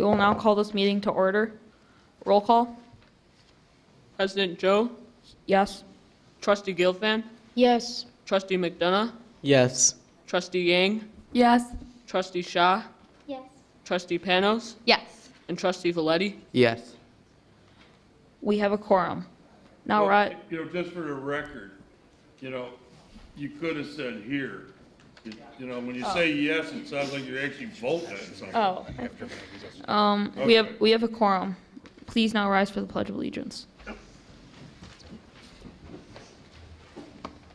We will now call this meeting to order. Roll call? President Joe, Yes. Trustee Gilfan, Yes. Trustee McDonough, Yes. Trustee Yang, Yes. Trustee Shaw, Yes. Trustee Panos, Yes. and Trustee Valetti. Yes. We have a quorum. Now, Well, ri- You know, just for the record, you know, you could have said here. You- You know, when you say yes, it sounds like you're actually voting on something. oh. Um, we have, we have a quorum. Please now rise for the Pledge of Allegiance.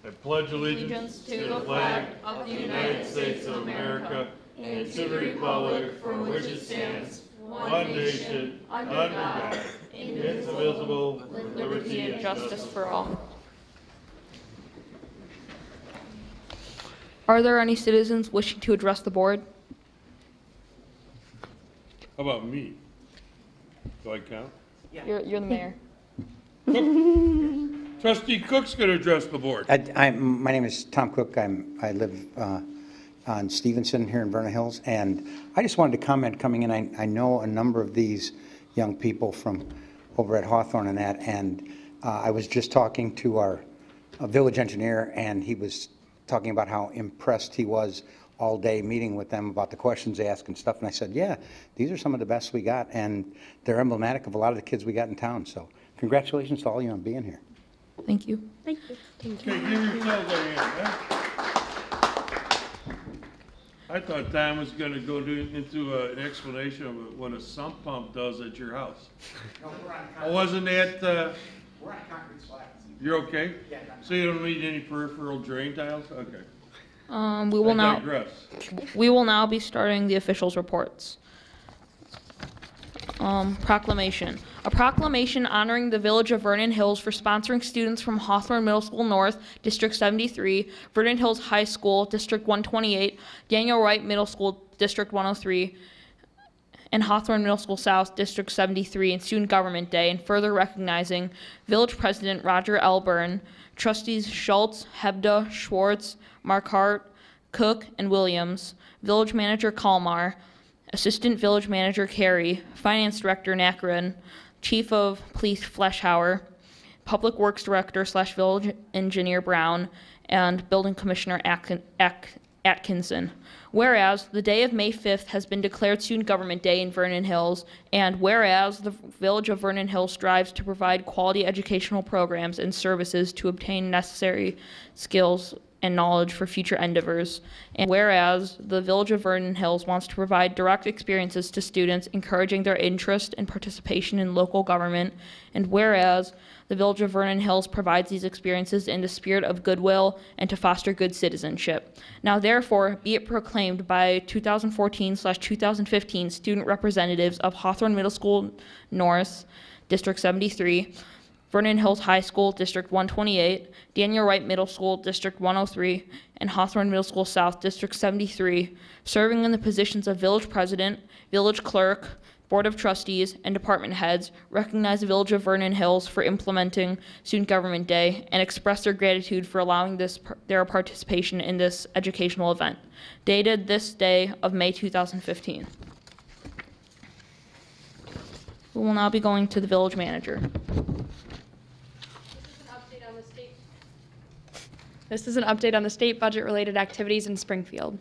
I pledge allegiance to the flag of the United States of America and to the republic for which it stands, one nation, under God, indivisible, with liberty and Justice for all. Are there any citizens wishing to address the board? How about me? Do I count? You're, you're the mayor. Trustee Cook's gonna address the board. I, I'm, my name is Tom Cook. I'm, I live uh, on Stevenson here in Vernon Hills, and I just wanted to comment coming in. I, I know a number of these young people from over at Hawthorne and that, and uh, I was just talking to our uh, village engineer, and he was talking about how impressed he was all day meeting with them about the questions they ask and stuff. And I said, yeah, these are some of the best we got, and they're emblematic of a lot of the kids we got in town. So congratulations to all of you on being here. Thank you. Thank you. Okay, give yourselves a hand, huh? I thought Tom was gonna go do, into uh, an explanation of what a sump pump does at your house. Oh, wasn't that, uh? We're on concrete slabs. You're okay? Yeah. So you don't need any peripheral drain tiles? Okay. Um, we will I now, digress. we will now be starting the officials' reports. Um, proclamation. A proclamation honoring the Village of Vernon Hills for sponsoring students from Hawthorne Middle School North, District 73, Vernon Hills High School, District 128, Daniel Wright Middle School, District 103, and Hawthorne Middle School South, District 73, and Student Government Day, and further recognizing Village President Roger L. Byrne, Trustees Schultz, Hebda, Schwartz, Markart, Cook, and Williams, Village Manager Kalmar, Assistant Village Manager Carey, Finance Director Nakarin, Chief of Police Fleshauer, Public Works Director slash Village Engineer Brown, and Building Commissioner Atk- Atkinson. Whereas the day of May 5th has been declared Student Government Day in Vernon Hills, and whereas the Village of Vernon Hills strives to provide quality educational programs and services to obtain necessary skills and knowledge for future endeavors. And whereas the Village of Vernon Hills wants to provide direct experiences to students, encouraging their interest and participation in local government. And whereas the Village of Vernon Hills provides these experiences in the spirit of goodwill and to foster good citizenship. Now, therefore, be it proclaimed by 2014 2015 student representatives of Hawthorne Middle School North, District 73, Vernon Hills High School, District 128, Daniel Wright Middle School, District 103, and Hawthorne Middle School South, District 73, serving in the positions of Village President, Village Clerk, Board of Trustees, and Department Heads, recognize the Village of Vernon Hills for implementing Student Government Day, and express their gratitude for allowing this, their participation in this educational event. Dated this day of May 2015. We will now be going to the Village Manager. This is an update on the state budget-related activities in Springfield.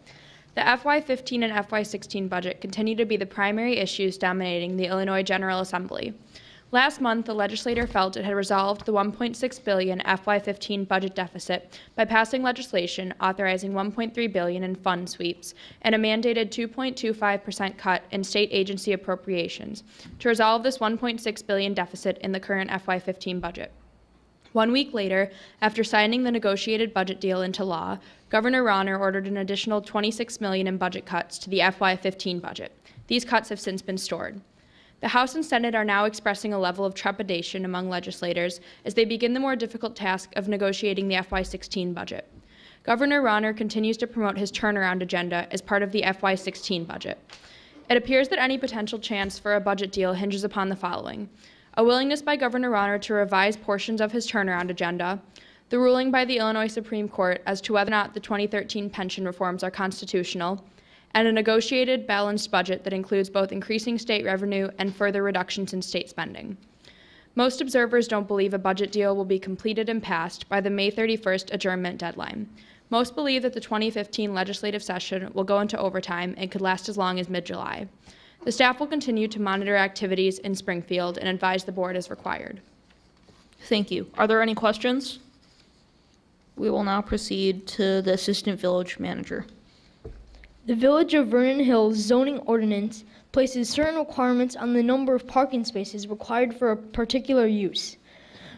The FY15 and FY16 budget continue to be the primary issues dominating the Illinois General Assembly. Last month, the legislature felt it had resolved the 1.6 billion FY15 budget deficit by passing legislation authorizing 1.3 billion in fund sweeps and a mandated 2.25% cut in state agency appropriations to resolve this 1.6 billion deficit in the current FY15 budget. One week later, after signing the negotiated budget deal into law, Governor Rauner ordered an additional 26 million in budget cuts to the FY15 budget. These cuts have since been stored. The House and Senate are now expressing a level of trepidation among legislators as they begin the more difficult task of negotiating the FY16 budget. Governor Rauner continues to promote his turnaround agenda as part of the FY16 budget. It appears that any potential chance for a budget deal hinges upon the following a willingness by Governor Rauner to revise portions of his turnaround agenda, the ruling by the Illinois Supreme Court as to whether or not the 2013 pension reforms are constitutional, and a negotiated, balanced budget that includes both increasing state revenue and further reductions in state spending. Most observers don't believe a budget deal will be completed and passed by the May 31st adjournment deadline. Most believe that the 2015 legislative session will go into overtime and could last as long as mid July. The staff will continue to monitor activities in Springfield and advise the board as required. Thank you. Are there any questions? We will now proceed to the Assistant Village Manager. The Village of Vernon Hills zoning ordinance places certain requirements on the number of parking spaces required for a particular use.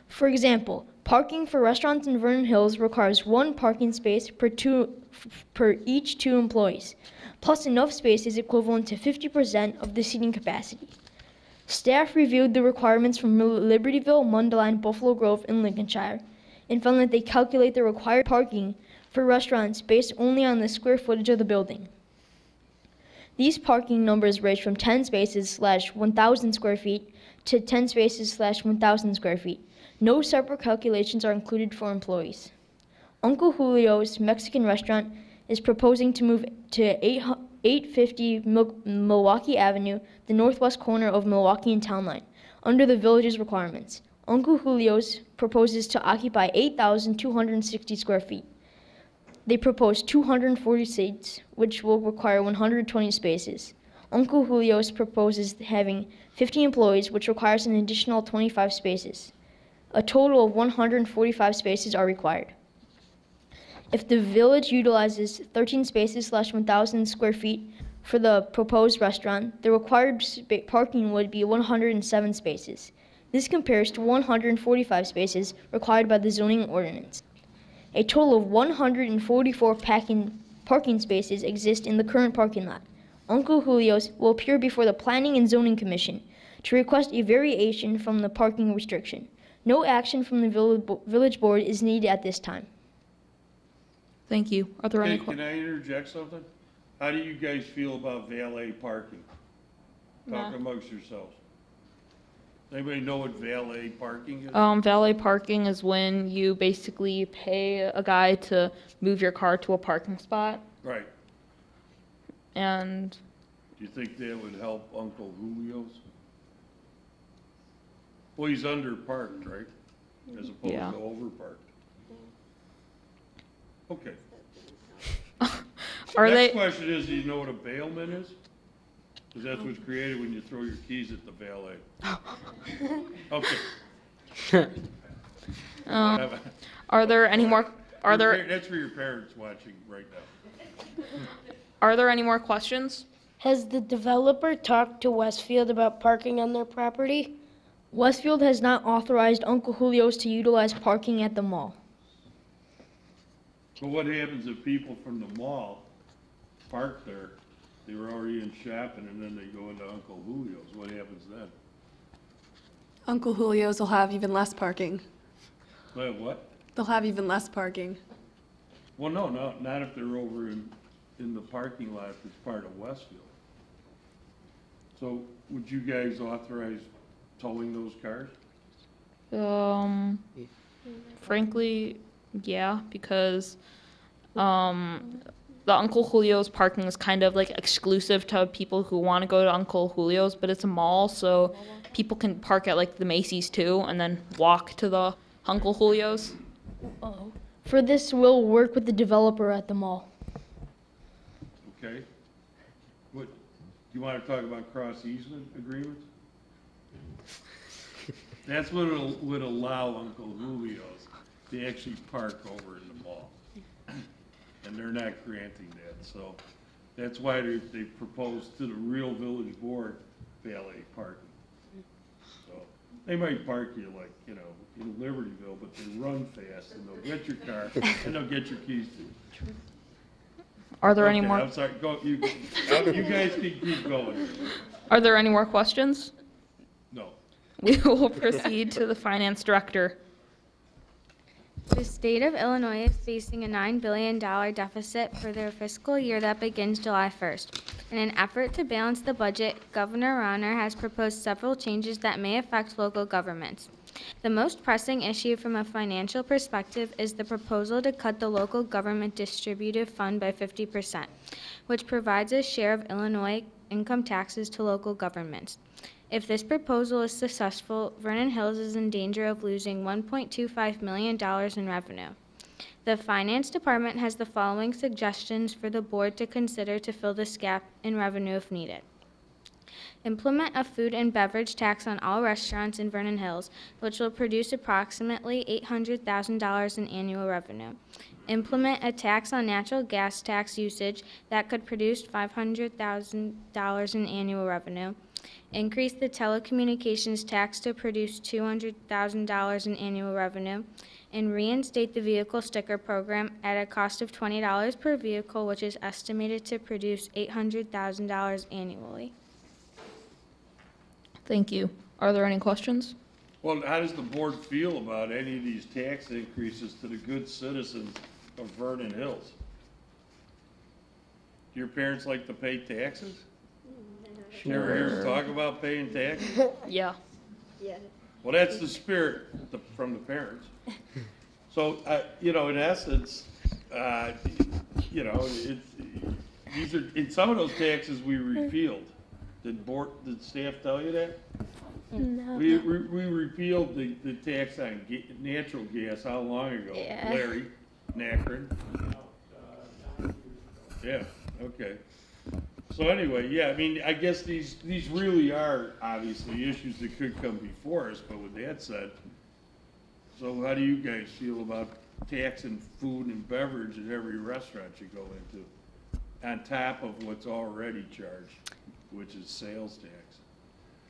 For example, parking for restaurants in Vernon Hills requires one parking space per two per each two employees, plus enough space is equivalent to 50% of the seating capacity. Staff reviewed the requirements from Libertyville, Mundelein, Buffalo Grove, and Lincolnshire, and found that they calculate the required parking for restaurants based only on the square footage of the building. These parking numbers range from 10 spaces slash 1,000 square feet to 10 spaces slash 1,000 square feet. No separate calculations are included for employees. Uncle Julio's Mexican restaurant is proposing to move to 8 850 Mil- Milwaukee Avenue, the northwest corner of Milwaukee and Town Line, under the village's requirements. Uncle Julio's proposes to occupy 8,260 square feet. They propose 240 seats, which will require 120 spaces. Uncle Julio's proposes having 50 employees, which requires an additional 25 spaces. A total of 145 spaces are required. If the village utilizes 13 spaces slash 1,000 square feet for the proposed restaurant, the required parking would be 107 spaces. This compares to 145 spaces required by the zoning ordinance. A total of 144 packing, parking spaces exist in the current parking lot. Uncle Julio's will appear before the Planning and Zoning Commission to request a variation from the parking restriction. No action from the village board is needed at this time. Thank you. Are there any Hey, que- can I interject something? How do you guys feel about valet parking? Talk amongst yourselves. Anybody know what valet parking is? Um, valet parking is when you basically pay a guy to move your car to a parking spot, Right. and Do you think that would help Uncle Julio's? Well, he's underparked, right? As opposed Yeah. to overparked. Okay. are Next they? question is, do you know what a bailment is? Because that's what's created when you throw your keys at the valet. Okay. Um, are there any more? Are Your there That's for your parents watching right now. are there any more questions? Has the developer talked to Westfield about parking on their property? Westfield has not authorized Uncle Julio's to utilize parking at the mall. But what happens if people from the mall park there, they were already in shopping, and then they go into Uncle Julio's, what happens then? Uncle Julio's will have even less parking. Well, what? They'll have even less parking. Well, no, no, not if they're over in, in the parking lot that's part of Westfield. So would you guys authorize towing those cars? Um, frankly, yeah, because um, the Uncle Julio's parking is kind of like exclusive to people who want to go to Uncle Julio's, but it's a mall, so people can park at like the Macy's too, and then walk to the Uncle Julio's. For this, we'll work with the developer at the mall. Okay? What, you wanna talk about cross easement agreements? That's what it'll, would allow Uncle Julio's to actually park over in the mall. And they're not granting that, so that's why they, they proposed to the real village board valet parking. So, they might park you like, you know, in Libertyville, but they run fast and they'll get your car and they'll get your keys to you. Are there any Okay, more? I'm sorry, go, you, you guys can keep going. Are there any more questions? No. We will proceed to the finance director. The state of Illinois is facing a $9 billion deficit for their fiscal year that begins July 1st. In an effort to balance the budget, Governor Rauner has proposed several changes that may affect local governments. The most pressing issue from a financial perspective is the proposal to cut the local government distributive fund by 50%, which provides a share of Illinois income taxes to local governments. If this proposal is successful, Vernon Hills is in danger of losing $1.25 million in revenue. The Finance Department has the following suggestions for the board to consider to fill this gap in revenue if needed. Implement a food and beverage tax on all restaurants in Vernon Hills, which will produce approximately $800,000 in annual revenue. Implement a tax on natural gas tax usage that could produce $500,000 in annual revenue. Increase the telecommunications tax to produce $200,000 in annual revenue. And reinstate the vehicle sticker program at a cost of $20 per vehicle, which is estimated to produce $800,000 annually. Thank you. Are there any questions? Well, how does the board feel about any of these tax increases to the good citizens of Vernon Hills? Do your parents like to pay taxes? Never hear them talk about paying taxes? Yeah. Well, that's the spirit the- from the parents. So, uh, you know, in essence, uh, you know, it, these are, in some of those taxes we repealed. Did board, did staff tell you that? No. We, we we repealed the, the tax on ga- natural gas, how long ago? Yeah. Larry, Nacron? Yeah, okay. So anyway, yeah, I mean, I guess these, these really are obviously issues that could come before us, but with that said, so how do you guys feel about taxing food and beverage at every restaurant you go into? On top of what's already charged, which is sales tax?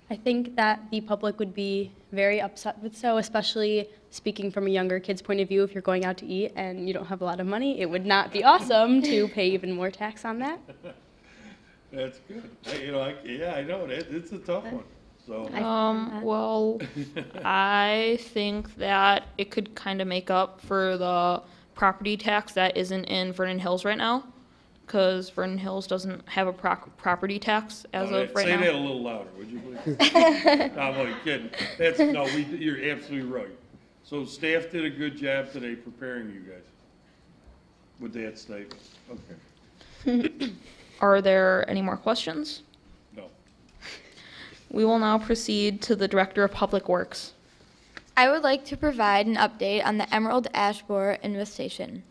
I think that the public would be very upset with so, especially speaking from a younger kid's point of view. If you're going out to eat and you don't have a lot of money, it would not be awesome to pay even more tax on that. That's good. I- You know, I, yeah, I know, it, it's a tough one, so. Um, well, I think that it could kind of make up for the property tax that isn't in Vernon Hills right now. Cause Vernon Hills doesn't have a proc- property tax as No, of right now. Say now. that a little louder, would you please? No, I'm only kidding. That's, no, we, you're absolutely right. So staff did a good job today preparing you guys with that statement. Okay, Are there any more questions? no. We will now proceed to the Director of Public Works. I would like to provide an update on the Emerald Ash Borer infestation.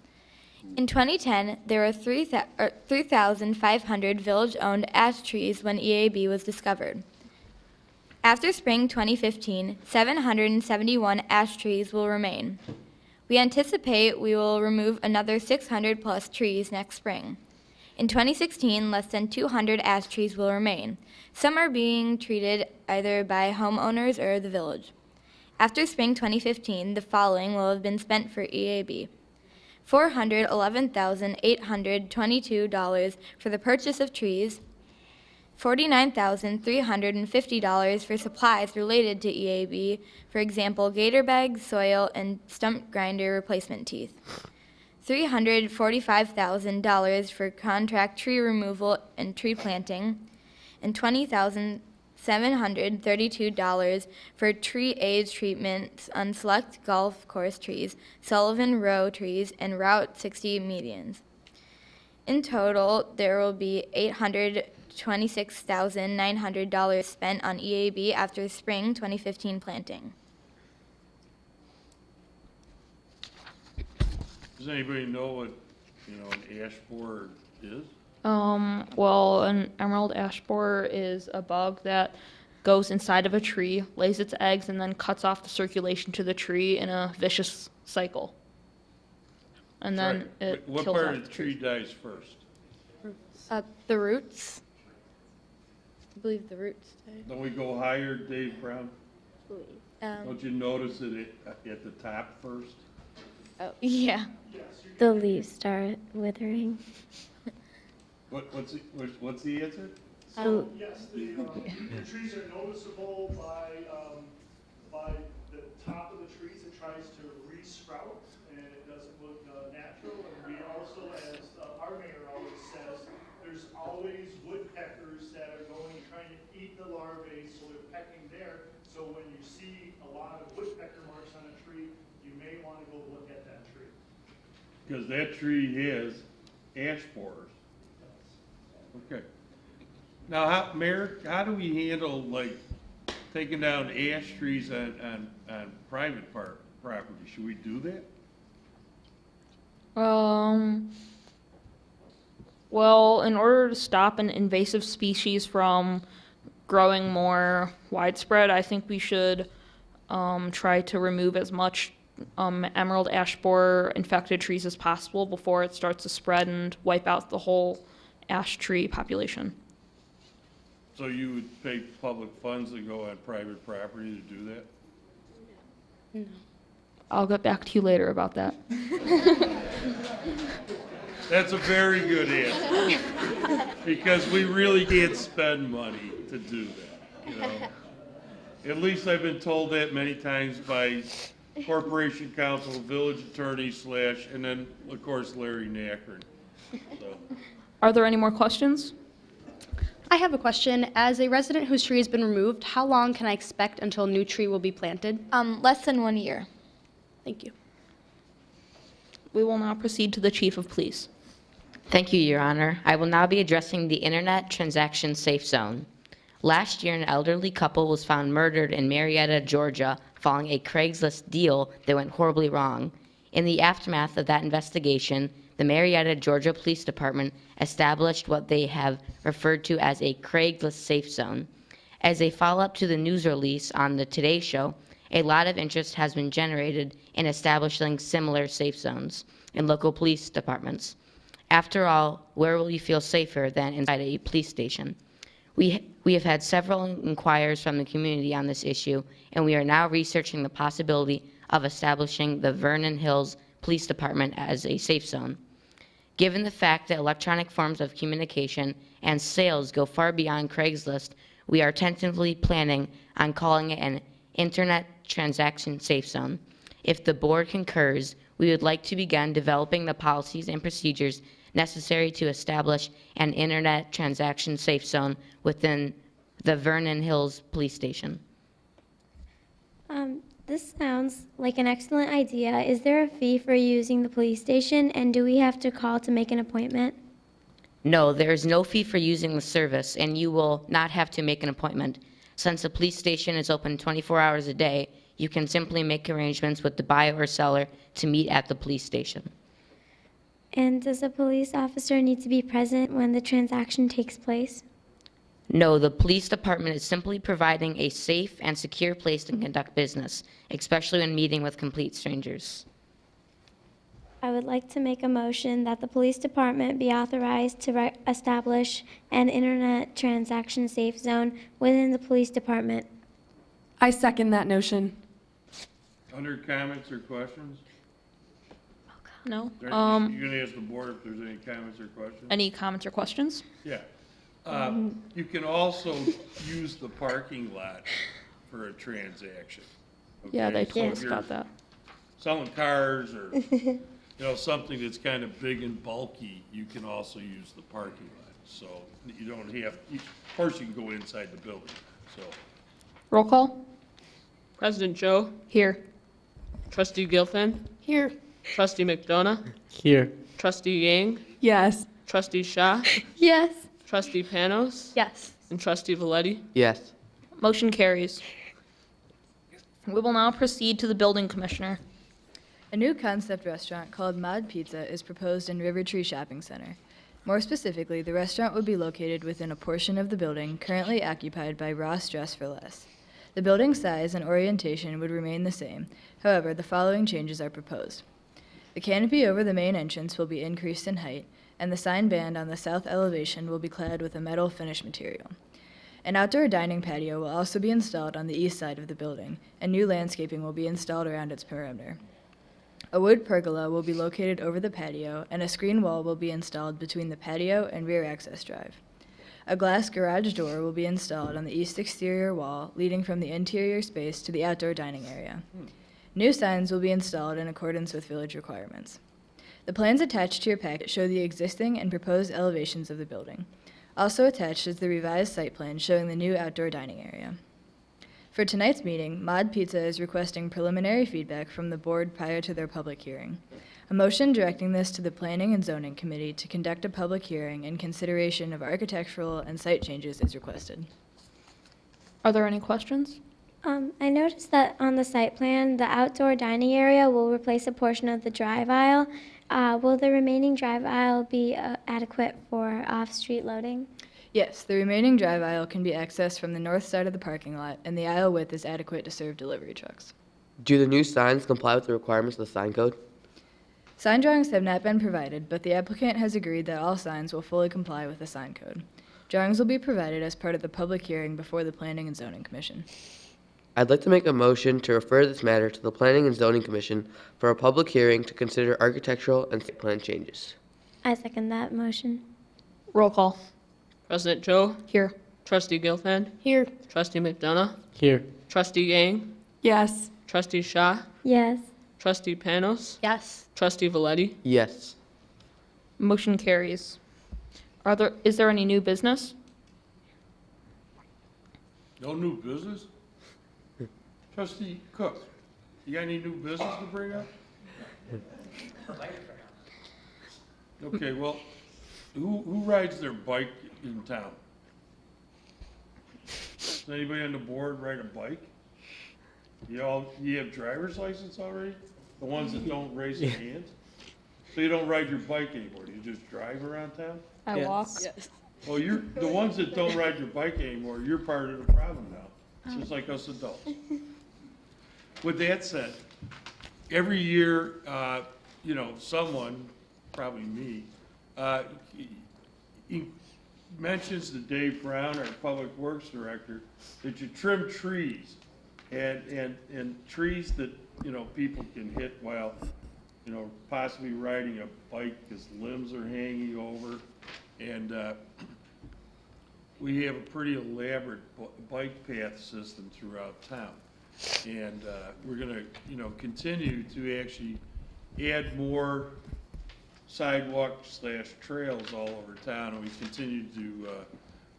In 2010, there were 3 er, 3,500 village owned ash trees when EAB was discovered. After spring 2015, 771 ash trees will remain. We anticipate we will remove another 600 plus trees next spring. In 2016, less than 200 ash trees will remain. Some are being treated either by homeowners or the village. After spring 2015, the following will have been spent for EAB. $411,822 for the purchase of trees, $49,350 for supplies related to EAB, for example, gator bags, soil, and stump grinder replacement teeth. $345,000 for contract tree removal and tree planting, and $20,732 for TREE-äge treatments on select golf course trees, Sullivan Row trees, and Route 60 medians. In total, there will be $826,900 spent on EAB after spring 2015 planting. Does anybody know what, you know, an ash borer is? Um, well, an emerald ash borer is a bug that goes inside of a tree, lays its eggs, and then cuts off the circulation to the tree in a vicious cycle. And then Right. it What kills part off of the the tree tree. dies first? Uh, the roots? I believe the roots. Don't we go higher, Dave Brown? Um, Don't you notice it at, at the top first? oh, yeah. The leaves start withering. What, what's, the- what's- what's the answer? So, Yes, the, um, the trees are noticeable by, um, by the top of the trees, it tries to re-sprout, and it doesn't look, uh, natural, and we also, as uh, our mayor always says, there's always woodpeckers that are going, trying to eat the larvae, so they're pecking there, So when you see a lot of woodpecker marks on a tree, you may want to go look at that tree. Because that tree has ash borers. Okay. Now, how, Mayor, how do we handle, like, taking down ash trees on, on, on private part, property? Should we do that? Um, well, in order to stop an invasive species from growing more widespread, I think we should um, try to remove as much um, emerald ash borer infected trees as possible before it starts to spread and wipe out the whole ash tree population. So you would pay public funds to go on private property to do that? No. I'll get back to you later about that. That's a very good answer. Because we really can't spend money to do that, you know? At least I've been told that many times by corporation counsel, village attorney slash, and then, of course, Larry Nackern. So, Are there any more questions? I have a question. As a resident whose tree has been removed, how long can I expect until a new tree will be planted? Um, less than one year. Thank you. We will now proceed to the chief of police. Thank you, Your Honor. I will now be addressing the Internet Transaction Safe Zone. Last year, an elderly couple was found murdered in Marietta, Georgia, following a Craigslist deal that went horribly wrong. In the aftermath of that investigation, the Marietta, Georgia Police Department established what they have referred to as a Craigslist Safe Zone. As a follow-up to the news release on the Today Show, a lot of interest has been generated in establishing similar safe zones in local police departments. After all, where will you feel safer than inside a police station? We, we have had several inquiries from the community on this issue, and we are now researching the possibility of establishing the Vernon Hills Police Department as a safe zone. Given the fact that electronic forms of communication and sales go far beyond Craigslist, we are tentatively planning on calling it an Internet Transaction Safe Zone. If the board concurs, we would like to begin developing the policies and procedures necessary to establish an Internet Transaction Safe Zone within the Vernon Hills Police Station. Um, this sounds like an excellent idea. Is there a fee for using the police station, and do we have to call to make an appointment? No, there is no fee for using the service, and you will not have to make an appointment. Since the police station is open 24 hours a day, you can simply make arrangements with the buyer or seller to meet at the police station. And does a police officer need to be present when the transaction takes place? No, the police department is simply providing a safe and secure place to conduct business, especially when meeting with complete strangers. I would like to make a motion that the police department be authorized to ri- establish an internet transaction safe zone within the police department. I second that notion. Under comments or questions? No? There- Um, You gonna ask the board if there's any comments or questions? Any comments or questions? Yeah. Uh, You can also use the parking lot for a transaction. Yeah, okay? they So told if us you're about that. Selling cars or, you know, something that's kind of big and bulky, you can also use the parking lot. So you don't have, you- of course, you can go inside the building, so. Roll call? President Joe, Here. Trustee Gilfin, Here. Trustee McDonough, Here. Trustee Yang, Yes. Trustee Shaw, Yes. Trustee Panos, Yes. and Trustee Valetti. Yes. Motion carries. We will now proceed to the building commissioner. A new concept restaurant called Mod Pizza is proposed in River Tree Shopping Center. More specifically, the restaurant would be located within a portion of the building currently occupied by Ross Dress for Less. The building size and orientation would remain the same, however, the following changes are proposed. The canopy over the main entrance will be increased in height, and the sign band on the south elevation will be clad with a metal finish material. An outdoor dining patio will also be installed on the east side of the building, and new landscaping will be installed around its perimeter. A wood pergola will be located over the patio, and a screen wall will be installed between the patio and rear access drive. A glass garage door will be installed on the east exterior wall, leading from the interior space to the outdoor dining area. New signs will be installed in accordance with village requirements. The plans attached to your packet show the existing and proposed elevations of the building. Also attached is the revised site plan showing the new outdoor dining area. For tonight's meeting, Mod Pizza is requesting preliminary feedback from the board prior to their public hearing. A motion directing this to the Planning and Zoning Committee to conduct a public hearing in consideration of architectural and site changes is requested. Are there any questions? Um, I noticed that on the site plan, the outdoor dining area will replace a portion of the drive aisle. Uh, will the remaining drive aisle be uh, adequate for off-street loading? Yes, the remaining drive aisle can be accessed from the north side of the parking lot, and the aisle width is adequate to serve delivery trucks. Do the new signs comply with the requirements of the sign code? Sign drawings have not been provided, but the applicant has agreed that all signs will fully comply with the sign code. Drawings will be provided as part of the public hearing before the Planning and Zoning Commission. I'd like to make a motion to refer this matter to the Planning and Zoning Commission for a public hearing to consider architectural and site plan changes. I second that motion. Roll call. President Joe? Here. Trustee Gilfan? Here. Trustee McDonough? Here. Trustee Yang? Yes. Trustee Shaw? Yes. Trustee Panos? Yes. Trustee Valetti? Yes. Motion carries. Are there, is there any new business? No new business? Trustee Cook, you got any new business to bring up? Okay, well, who, who rides their bike in town? Does anybody on the board ride a bike? You all, you have driver's license already? The ones that don't raise their hands? So you don't ride your bike anymore, you just drive around town? I walk. Well, you're, the ones that don't ride your bike anymore, you're part of the problem now, It's just like us adults. With that said, every year, uh, you know, someone, probably me, uh, he- mentions to Dave Brown, our Public Works Director, that you trim trees and, and, and trees that, you know, people can hit while, you know, possibly riding a bike because limbs are hanging over. And, uh, we have a pretty elaborate bike path system throughout town. And uh, we're gonna, you know, continue to actually add more sidewalk slash trails all over town. And we continue to, uh,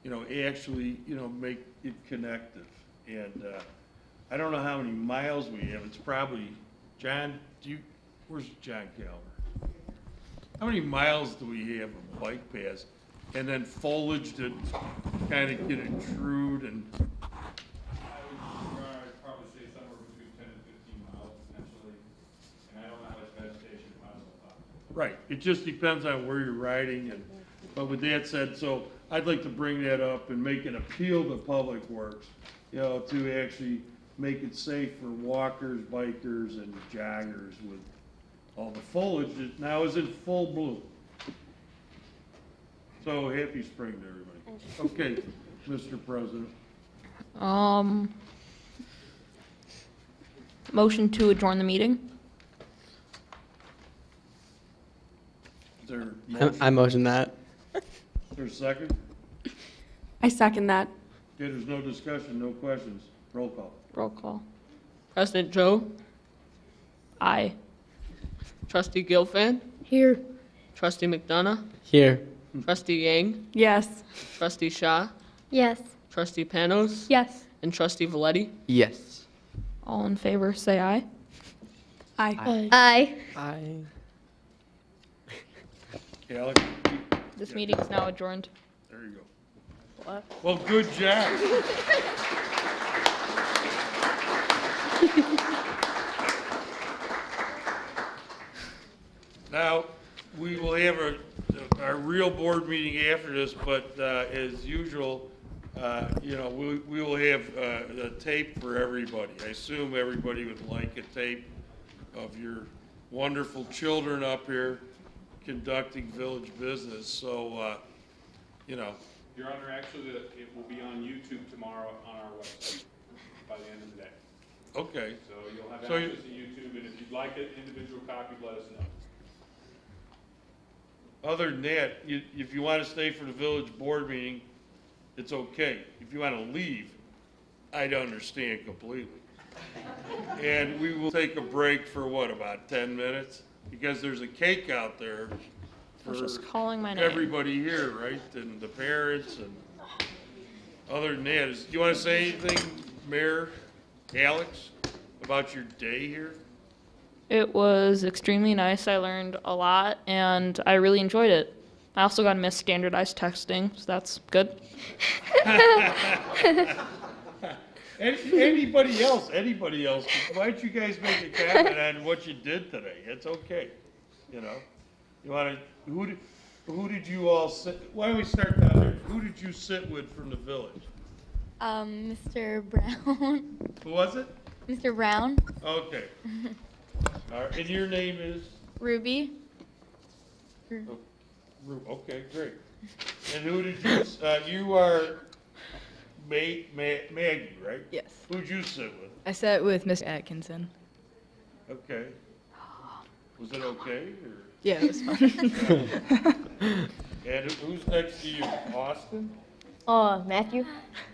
you know, actually, you know, make it connective. And uh, I don't know how many miles we have. It's probably, John, do you, where's John Calver? How many miles do we have of bike paths? And then foliage that kind of get intrude and, I'd probably say somewhere between ten and fifteen miles potentially, and I don't know how much vegetation miles on top. right, it just depends on where you're riding and, but with that said, so I'd like to bring that up and make an appeal to Public Works, you know, to actually make it safe for walkers, bikers, and joggers with all the foliage that now is in full bloom. So happy spring to everybody. Okay, Mr. President. Um, motion to adjourn the meeting? Is there a I- motion? I motion that. Is there a second? I second that. Okay, there's no discussion, no questions. Roll call. Roll call. President Joe? Aye. Trustee Gilfan? Here. Trustee McDonough? Here. Trustee Yang? Yes. Trustee Shaw? Yes. Trustee Panos? Yes. And Trustee Valetti? Yes. All in favor, say aye. Aye. Aye. Aye. This meeting is now adjourned. there you go. Well, good job. Now, we will have a, our real board meeting after this, but uh, as usual, uh, you know, we, we will have uh, a tape for everybody. I assume everybody would like a tape of your wonderful children up here conducting village business, so, uh, you know, Your Honor, actually, it will be on YouTube tomorrow on our website by the end of the day. okay. So you'll have So you- access to YouTube, and if you'd like an individual copy, let us know. Other than that, you, if you want to stay for the village board meeting, it's okay. If you want to leave, I'd understand completely. And we will take a break for what, about ten minutes? Because there's a cake out there for just calling my name. everybody here, right? And the parents and, other than that, is, you want to say anything, Mayor? Alex, about your day here? It was extremely nice. I learned a lot and I really enjoyed it. I also got to miss standardized texting, so that's good. Any- Anybody else, anybody else, why don't you guys make a comment on what you did today? It's okay, you know? You wanna, who did, who did you all sit, why don't we start down there? Who did you sit with from the village? Um, Mr. Brown. Who was it? Mr. Brown. Okay. All right, and your name is? Ruby. Oh, Ru- Okay, great. And who did you, uh, you are Ma- Ma- Maggie, right? Yes. Who'd you sit with? I sat with Mr. Atkinson. Okay. Was it okay, or? Yeah, it was fun. And who's next to you? Austin? Uh, Matthew?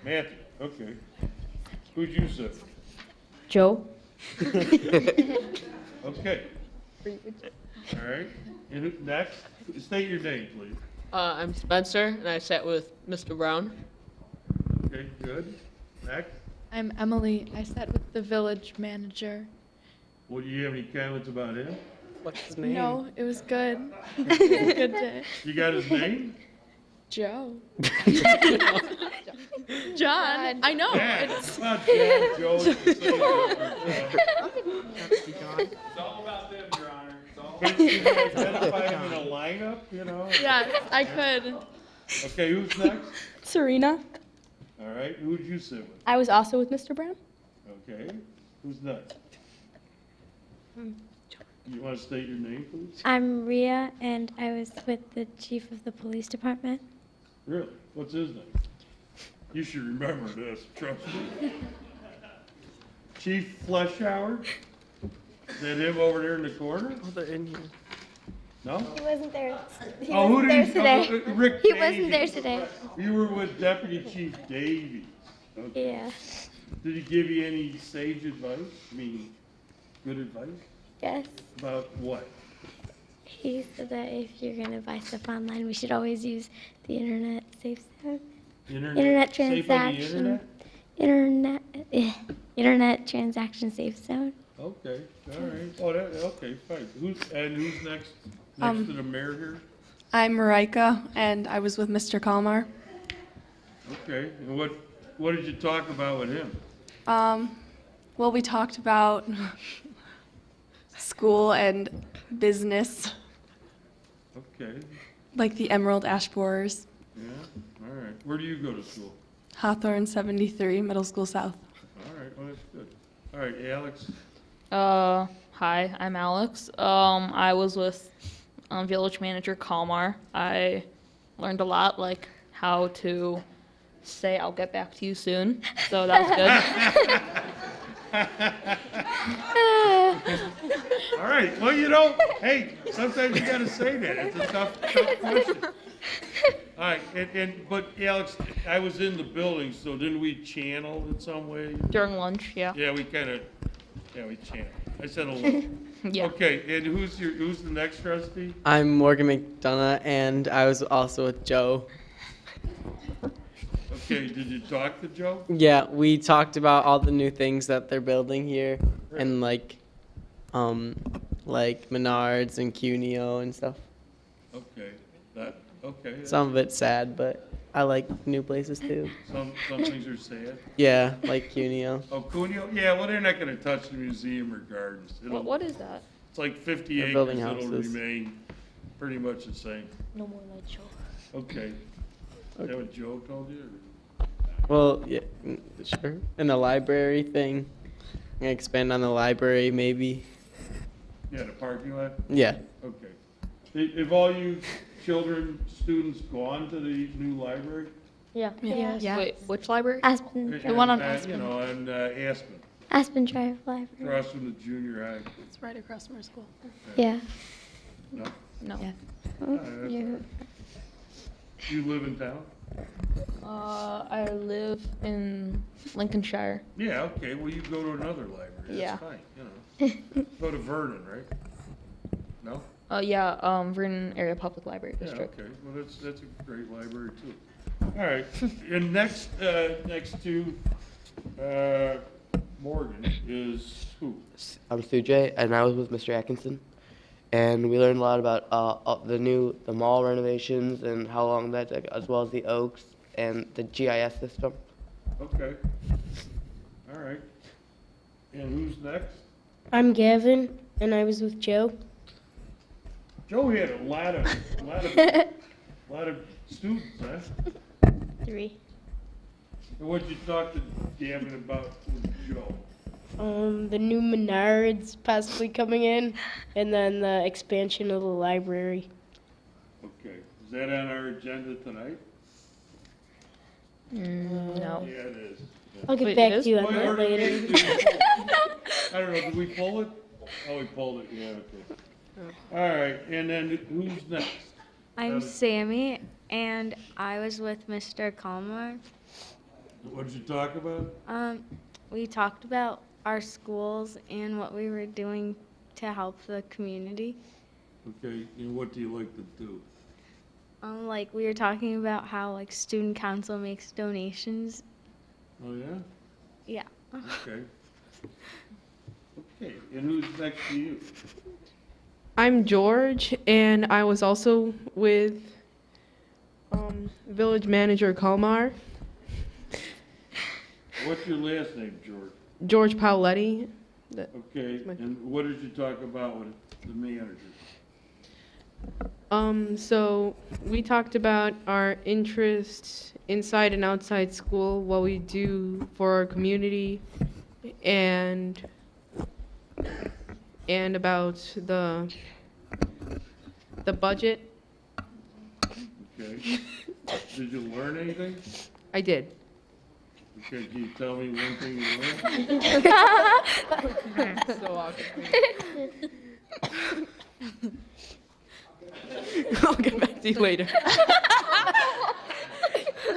Matthew, okay. Who'd you sit with? Joe? Okay, all right. And who- next, state your name, please. Uh, I'm Spencer, and I sat with Mr. Brown. Okay, good. Next, I'm Emily. I sat with the village manager. well, do you have any comments about him? What's his No, it was good. it was a good day. You got his name? Joe. John. I know. Yeah, It's, come on, Joe, Joe, say something. It's all about them, Your Honor. It's all. Can you identify him in a lineup, you know? yeah, I could. Okay, who's next? Serena. All right, who'd you sit with? I was also with Mr. Brown. Okay, who's next? Hmm. You want to state your name, please? I'm Ria, and I was with the chief of the police department. Really? What's his name? You should remember this, trust me. Chief Fleshauer? Is that him over there in the corner? Oh, they're in here. No? He wasn't there. He Oh, who wasn't did there you- today. oh, uh, Rick he wasn't there today. You were with Deputy Chief Davies. Okay. Yeah. Did he give you any sage advice? I mean, good advice? Yes. About what? He said that if you're gonna buy stuff online, we should always use the internet safe zone. Internet- Internet safe on the transaction. internet? Internet. eh, internet transaction safe zone. Okay, all right. Oh, that, okay, fine. Who's, and who's next, next Um, to the mayor here? I'm Marika, and I was with Mr. Kalmar. Okay, and what, what did you talk about with him? Um, well, we talked about school and business, Okay, like the Emerald Ash Borers, yeah, all right. Where do you go to school? Hawthorne 73, Middle School South. All right, well, that's good. All right, Alex? Uh, hi, I'm Alex. Um, I was with um, village manager Kalmar. I learned a lot, like how to say "I'll get back to you soon." So that was good. All right, well, you know, hey, sometimes you gotta say that. It's a tough, tough question. All right, and, and, but Alex, I was in the building, so didn't we channel in some way? During lunch, yeah. Yeah, we kind of, yeah, we channeled. I said a little. Yeah. Okay, and who's your, who's the next trustee? I'm Morgan McDonough, and I was also with Joe. Okay, did you talk to Joe? Yeah, we talked about all the new things that they're building here, and like, um, like Menards and Cuneo and stuff. Okay, that, okay. Some of it's sad, but I like new places too. Some, some things are sad. Yeah, like Cuneo. Oh, Cuneo, yeah, well, they're not gonna touch the museum or gardens. It'll- What, what is that? It's like fifty They're acres, building it'll houses. remain pretty much the same. No more light show. Okay. Is that what Joe told you? Well, yeah, mm, sure. And the library thing, I expand on the library maybe. Yeah, the parking lot? Yeah. Okay. Ha- Have all you children, students gone to the new library? Yeah. Yeah. Yeah. Wait, which library? Aspen. The one on Aspen. You know, on uh, Aspen, Aspen Drive Library. across from the junior high. It's right across from our school. Yeah. No? No. Yeah. Uh, that's You- You live in town? Uh, I live in Lincolnshire. Yeah, okay, well, you go to another library, Yeah. that's fine, you know. Go to Vernon, right? No? Uh, yeah, um, Vernon Area Public Library Yeah, District. okay, well, that's, that's a great library too. All right, and next, uh, next to, uh, Morgan is who? I'm Sujay, and I was with Mr. Atkinson, and we learned a lot about uh, uh, the new the mall renovations and how long that took, as well as the Oaks and the GIS system. Okay. All right. And who's next? I'm Gavin, and I was with Joe. Joe had a lot of, a lot of, a lot of students, huh? Three. And what'd you talk to Gavin about with Joe? Um, the new Menards possibly coming in, and then the expansion of the library. Okay, is that on our agenda tonight? no. Yeah, it is. I'll get Wait, back to you on that or did we- later. did we pull- I don't know, did we pull it? Oh, we pulled it, yeah, okay. All right, and then who's next? I'm Sammy, and I was with Mr. Kalmar. What did you talk about? Um, we talked about our schools and what we were doing to help the community. Okay, and what do you like to do? Um, like we were talking about how like student council makes donations. Oh, yeah? Yeah. Okay. Okay, and who's next to you? I'm George, and I was also with um, Village Manager Kalmar, What's your last name, George? George Paoletti. Okay, and what did you talk about with the manager? Um, so we talked about our interests inside and outside school, what we do for our community, and and about the the budget. Okay. Did you learn anything? I did. Okay, can you tell me one thing you learned? so awkward. I'll get back to you later.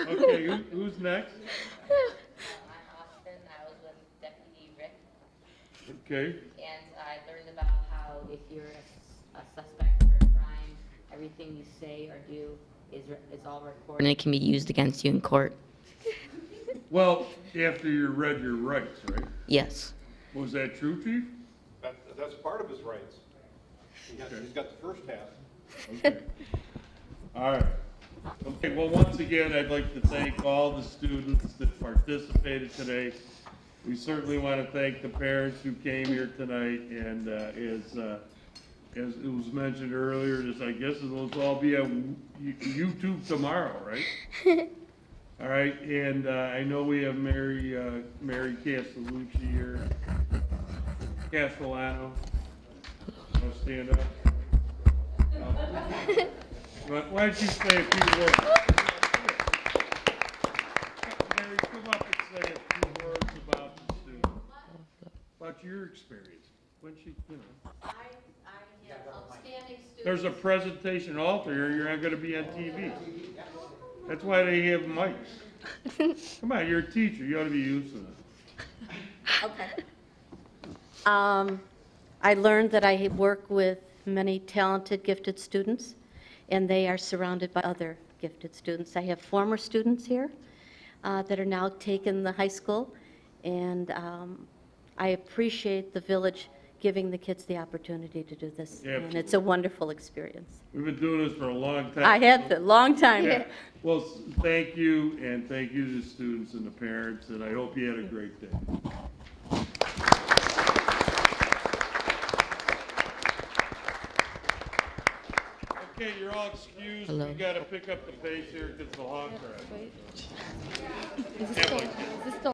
Okay, who, who's next? Austin, I was with Deputy Rick, Okay, if you're a s- a suspect for a crime, everything you say or do is, is all recorded, and it can be used against you in court. well, after you read your rights, right? Yes. Was that true, chief? That, that's part of his rights. He has, he's got the first half. Okay. All right. Okay, well, once again, I'd like to thank all the students that participated today. We certainly want to thank the parents who came here tonight, and uh, as, uh, as it was mentioned earlier, this, I guess it'll all be on YouTube tomorrow, right? All right, and uh, I know we have Mary, uh, Mary Castellucci here. Castellano. Want to stand up? Why why don't you say a few words? Mary, come up and say a few words about the student, about your experience. When she, you know. There's a presentation altar here, you're not gonna be on TV. That's why they have mics. Come on, you're a teacher, you ought to be used to this. Okay. Um, I learned that I work with many talented, gifted students, and they are surrounded by other gifted students. I have former students here uh, that are now taking the high school, and um, I appreciate the village giving the kids the opportunity to do this. And it's a wonderful experience. We've been doing this for a long time. I had a long time. Yeah. Well, thank you, and thank you to the students and the parents, and I hope you had a great day. Okay, you're all excused. Hello. We gotta pick up the pace here because the hogs are.